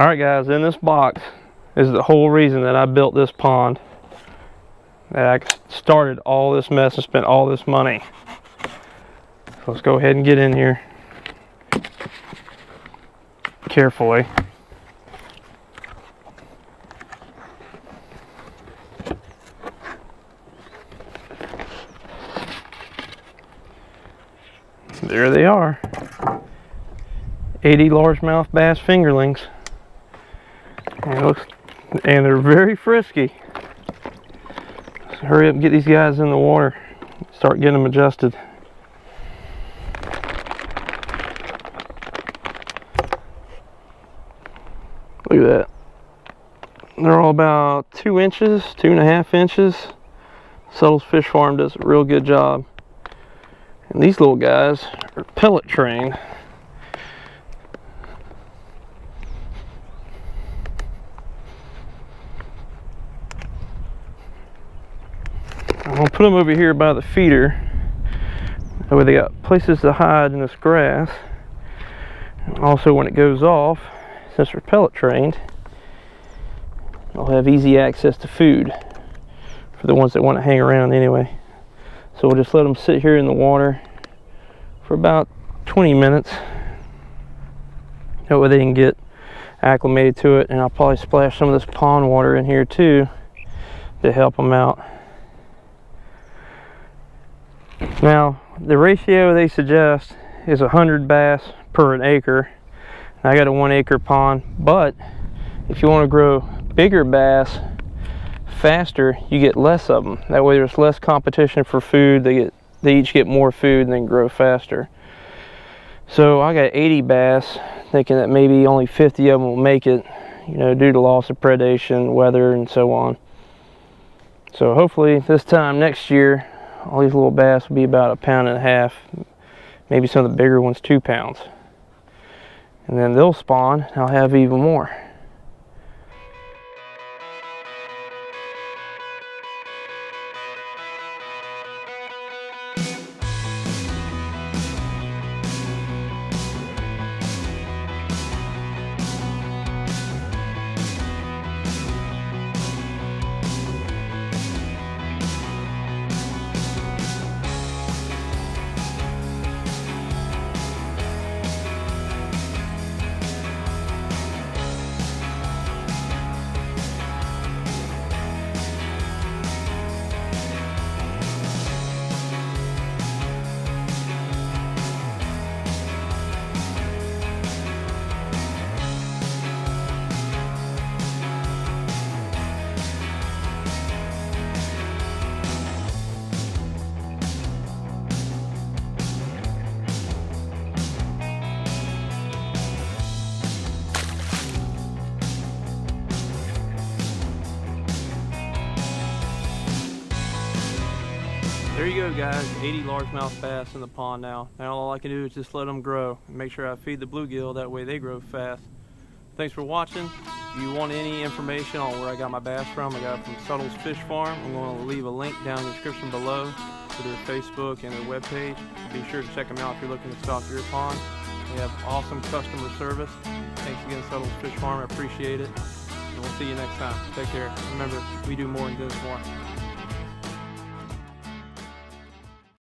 All right, guys, in this box is the whole reason that I built this pond. That I started all this mess and spent all this money. So let's go ahead and get in here carefully. There they are. 80 largemouth bass fingerlings. And, looks, and they're very frisky. So hurry up and get these guys in the water. Start getting them adjusted. Look at that. They're all about two inches, two and a half inches. Suttle's Fish Farm does a real good job. And these little guys are pellet trained. Gonna put them over here by the feeder. That way they got places to hide in this grass. Also when it goes off, since they're pellet trained, they'll have easy access to food for the ones that want to hang around anyway. So we'll just let them sit here in the water for about 20 minutes. That way they can get acclimated to it. And I'll probably splash some of this pond water in here too to help them out. Now, the ratio they suggest is 100 bass per an acre. I got a one acre pond, but if you want to grow bigger bass faster, you get less of them. That way there's less competition for food. They get they each get more food and then grow faster. So I got 80 bass, thinking that maybe only 50 of them will make it, you know, due to loss of predation, weather, and so on. So hopefully this time next year, all these little bass will be about a pound and a half, maybe some of the bigger ones two pounds. And then they'll spawn, I'll have even more. There you go guys, 80 largemouth bass in the pond now. Now all I can do is just let them grow and make sure I feed the bluegill, that way they grow fast. Thanks for watching. If you want any information on where I got my bass from, I got it from Suttle's Fish Farm. I'm going to leave a link down in the description below to their Facebook and their webpage. Be sure to check them out if you're looking to stock your pond. They have awesome customer service. Thanks again Suttle's Fish Farm, I appreciate it. And we'll see you next time. Take care. Remember, we do more and do more.